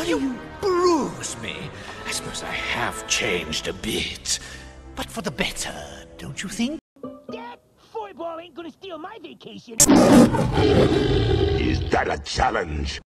How do you bruise me? I suppose I have changed a bit. But for the better, don't you think? That football ain't gonna steal my vacation. Is that a challenge?